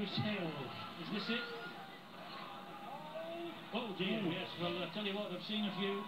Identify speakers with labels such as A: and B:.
A: Chris Hale. Is this it? Oh dear, hmm. yes. Well, I tell you what, I've seen a few.